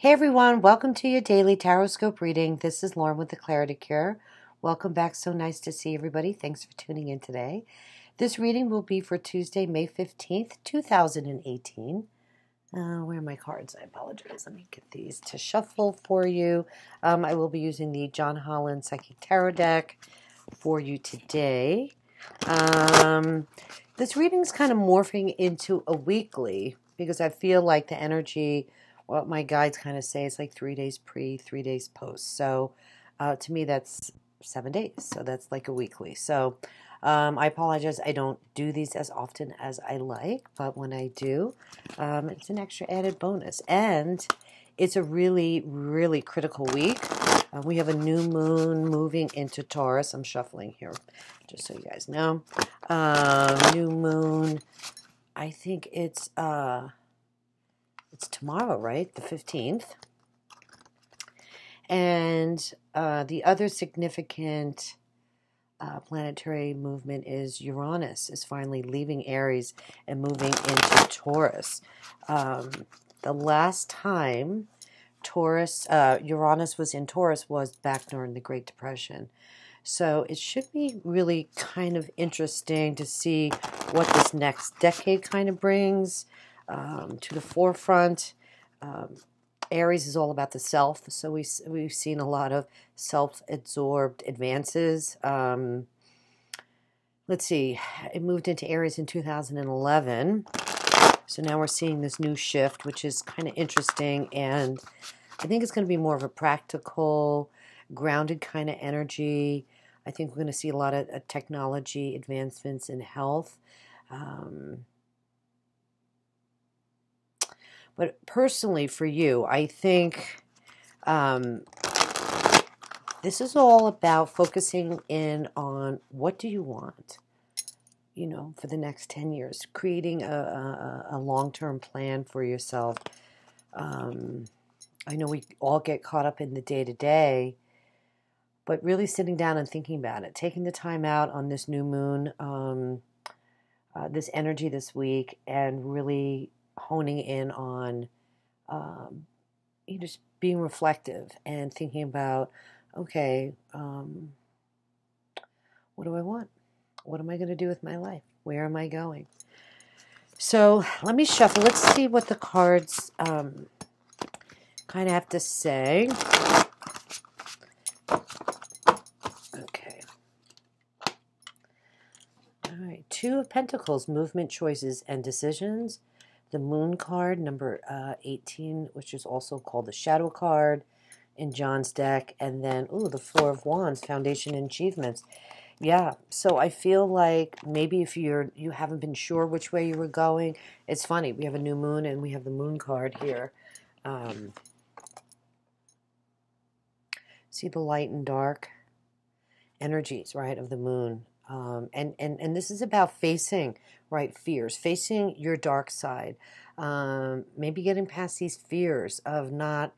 Hey everyone, welcome to your daily tarot scope reading. This is Lauren with the Clarity Cure. Welcome back. So nice to see everybody. Thanks for tuning in today. This reading will be for Tuesday, May 15th, 2018. Uh, where are my cards? I apologize. Let me get these to shuffle for you. Um, I will be using the John Holland Psychic Tarot deck for you today. Um, this reading is kind of morphing into a weekly because I feel like the energy what my guides kind of say is like three days pre, three days post. So uh, to me, that's seven days. So that's like a weekly. So um, I apologize. I don't do these as often as I like, but when I do, um, it's an extra added bonus. And it's a really, really critical week. Uh, we have a new moon moving into Taurus. I'm shuffling here just so you guys know. Um, new moon. I think it's uh, it's tomorrow, right? The 15th. And uh, the other significant uh, planetary movement is Uranus is finally leaving Aries and moving into Taurus. Um, the last time Taurus, uh, Uranus was in Taurus was back during the Great Depression. So it should be really kind of interesting to see what this next decade kind of brings um, to the forefront. Um, Aries is all about the self, so we, we've seen a lot of self-absorbed advances. Um, let's see, it moved into Aries in 2011. So now we're seeing this new shift, which is kind of interesting. And I think it's going to be more of a practical, grounded kind of energy. I think we're going to see a lot of uh, technology advancements in health. Um, but personally, for you, I think um, this is all about focusing in on what do you want, you know, for the next 10 years, creating a, a, a long-term plan for yourself. Um, I know we all get caught up in the day-to-day, but really sitting down and thinking about it, taking the time out on this new moon, um, uh, this energy this week, and really honing in on um, you know, just being reflective and thinking about, okay, um, what do I want? What am I going to do with my life? Where am I going? So let me shuffle. Let's see what the cards um, kind of have to say. Okay. All right. Two of Pentacles, movement, choices, and decisions the Moon card, number uh, 18, which is also called the Shadow card in John's deck. And then, ooh, the Four of Wands, Foundation and Achievements. Yeah, so I feel like maybe if you're you haven't been sure which way you were going, it's funny. We have a new moon and we have the moon card here. Um, see the light and dark energies, right, of the moon. Um, and, and, and this is about facing, right, fears, facing your dark side. Um, maybe getting past these fears of not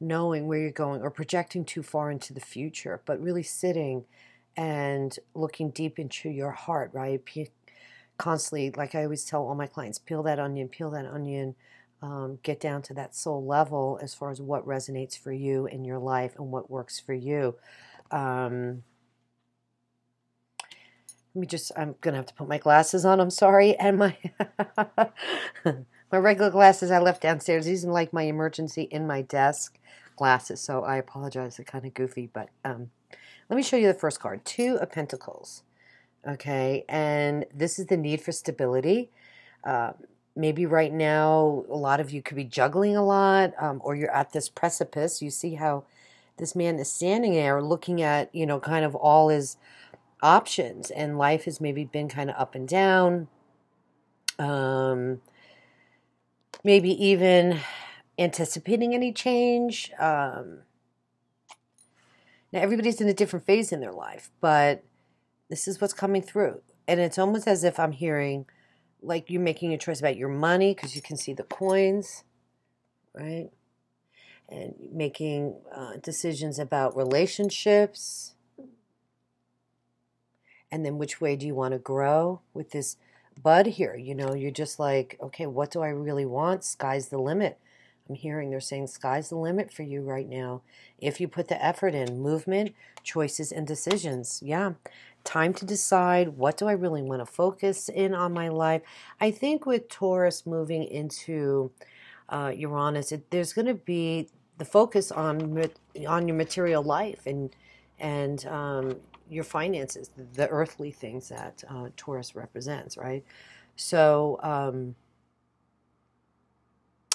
knowing where you're going or projecting too far into the future, but really sitting and looking deep into your heart, right? constantly, like I always tell all my clients, peel that onion, peel that onion, um, get down to that soul level as far as what resonates for you in your life and what works for you. Um, let me just, I'm going to have to put my glasses on, I'm sorry, and my my regular glasses I left downstairs. These are like my emergency in my desk glasses, so I apologize, they're kind of goofy, but um, let me show you the first card, Two of Pentacles, okay, and this is the need for stability. Uh, maybe right now a lot of you could be juggling a lot, um, or you're at this precipice. You see how this man is standing there looking at, you know, kind of all his options and life has maybe been kind of up and down. Um, maybe even anticipating any change. Um, now everybody's in a different phase in their life but this is what's coming through. And it's almost as if i'm hearing like you're making a choice about your money because you can see the coins right? And making uh, decisions about relationships and then which way do you want to grow with this bud here you know you're just like okay what do i really want sky's the limit I'm hearing they're saying sky's the limit for you right now. If you put the effort in, movement, choices, and decisions. Yeah. Time to decide what do I really want to focus in on my life. I think with Taurus moving into uh, Uranus, it, there's going to be the focus on on your material life and and um, your finances, the earthly things that uh, Taurus represents, right? So. Um,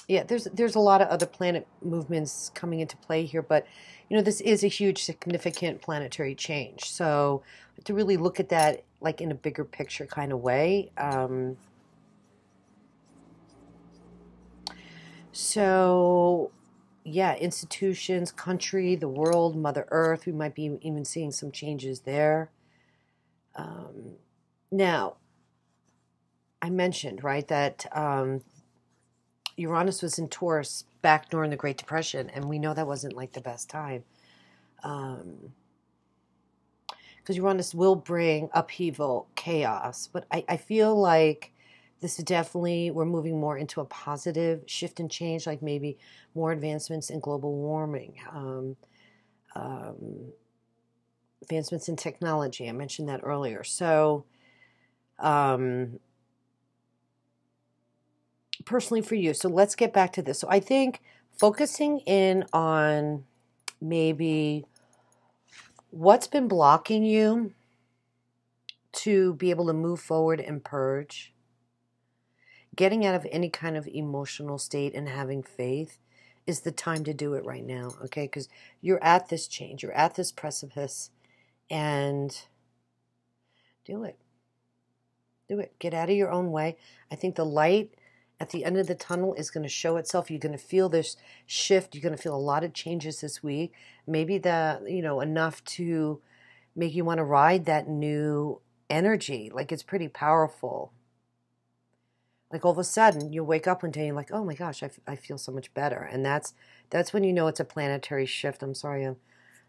yeah, there's there's a lot of other planet movements coming into play here, but you know this is a huge, significant planetary change. So to really look at that like in a bigger picture kind of way. Um, so yeah, institutions, country, the world, Mother Earth, we might be even seeing some changes there. Um, now, I mentioned right that um, Uranus was in Taurus back during the Great Depression, and we know that wasn't like the best time. Um, because Uranus will bring upheaval, chaos, but I, I feel like this is definitely we're moving more into a positive shift and change, like maybe more advancements in global warming, um, um, advancements in technology. I mentioned that earlier. So, um, personally for you. So let's get back to this. So I think focusing in on maybe what's been blocking you to be able to move forward and purge, getting out of any kind of emotional state and having faith is the time to do it right now, okay? Because you're at this change, you're at this precipice, and do it. Do it. Get out of your own way. I think the light at the end of the tunnel is going to show itself. You're going to feel this shift. You're going to feel a lot of changes this week. Maybe the, you know, enough to make you want to ride that new energy. Like it's pretty powerful. Like all of a sudden you wake up one day and you're like, oh my gosh, I, I feel so much better. And that's, that's when you know it's a planetary shift. I'm sorry, I'm,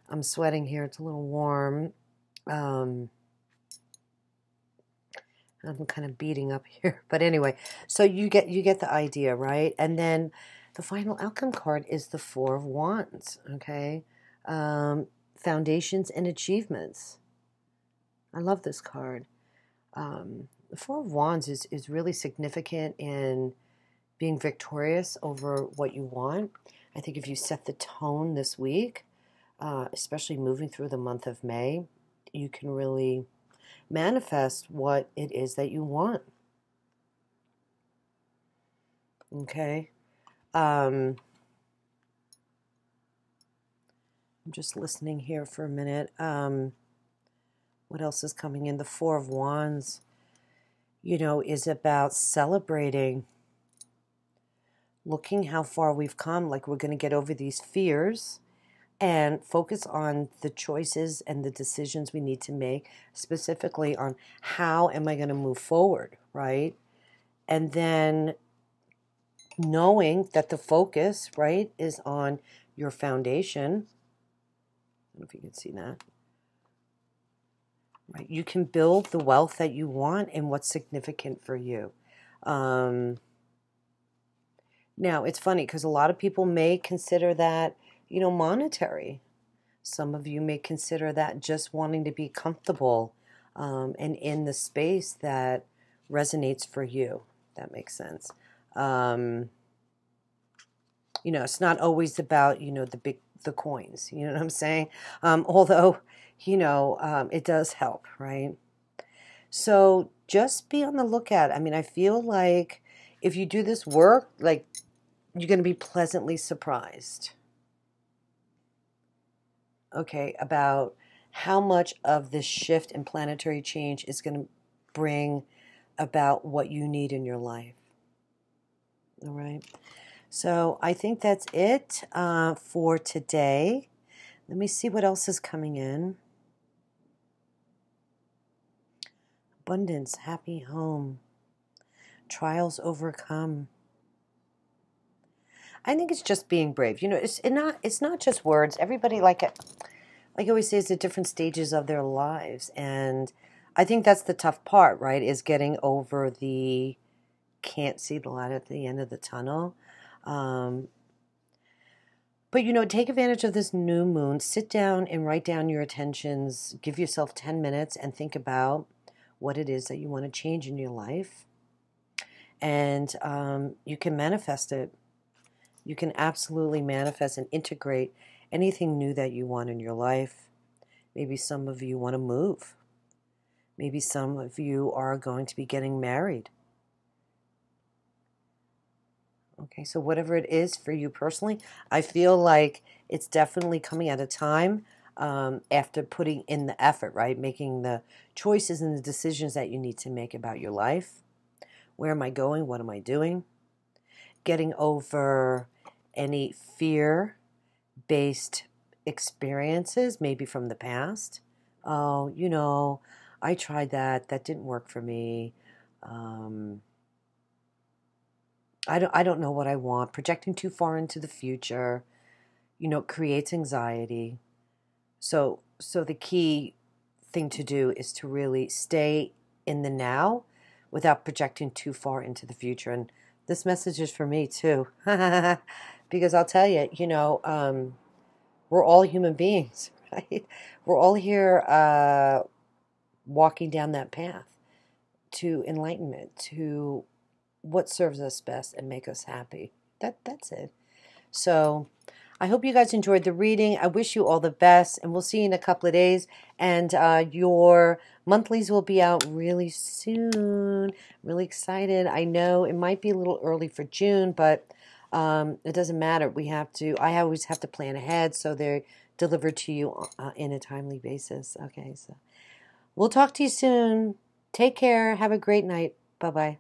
I'm sweating here. It's a little warm. Um, I'm kind of beating up here, but anyway, so you get you get the idea, right? And then the final outcome card is the Four of Wands. Okay, um, foundations and achievements. I love this card. Um, the Four of Wands is is really significant in being victorious over what you want. I think if you set the tone this week, uh, especially moving through the month of May, you can really manifest what it is that you want. Okay. Um, I'm just listening here for a minute. Um, what else is coming in? The Four of Wands, you know, is about celebrating, looking how far we've come, like we're going to get over these fears and focus on the choices and the decisions we need to make, specifically on how am I going to move forward, right? And then knowing that the focus, right, is on your foundation. I don't know if you can see that. Right, you can build the wealth that you want and what's significant for you. Um, now, it's funny because a lot of people may consider that you know, monetary. Some of you may consider that just wanting to be comfortable um, and in the space that resonates for you. That makes sense. Um, you know, it's not always about you know the big the coins. You know what I'm saying? Um, although, you know, um, it does help, right? So just be on the lookout. I mean, I feel like if you do this work, like you're going to be pleasantly surprised okay, about how much of this shift in planetary change is going to bring about what you need in your life. All right. So I think that's it uh, for today. Let me see what else is coming in. Abundance, happy home, trials overcome. I think it's just being brave. You know, it's it not it's not just words. Everybody like it, like I always say, it's at different stages of their lives, and I think that's the tough part, right? Is getting over the can't see the light at the end of the tunnel. Um, But you know, take advantage of this new moon. Sit down and write down your intentions. Give yourself 10 minutes and think about what it is that you want to change in your life. And um, you can manifest it. You can absolutely manifest and integrate anything new that you want in your life. Maybe some of you want to move. Maybe some of you are going to be getting married. Okay, so whatever it is for you personally, I feel like it's definitely coming at a time um, after putting in the effort, right? Making the choices and the decisions that you need to make about your life. Where am I going? What am I doing? Getting over any fear based experiences, maybe from the past. Oh, you know, I tried that, that didn't work for me. Um, I don't I don't know what I want. Projecting too far into the future, you know, creates anxiety. So so the key thing to do is to really stay in the now without projecting too far into the future. And this message is for me too. because I'll tell you, you know, um, we're all human beings, right? We're all here uh, walking down that path to enlightenment, to what serves us best and make us happy. That that's it. So I hope you guys enjoyed the reading. I wish you all the best, and we'll see you in a couple of days. And uh, your monthlies will be out really soon. Really excited. I know it might be a little early for June, but um, it doesn't matter. We have to. I always have to plan ahead, so they're delivered to you uh, in a timely basis. Okay, so we'll talk to you soon. Take care. Have a great night. Bye bye.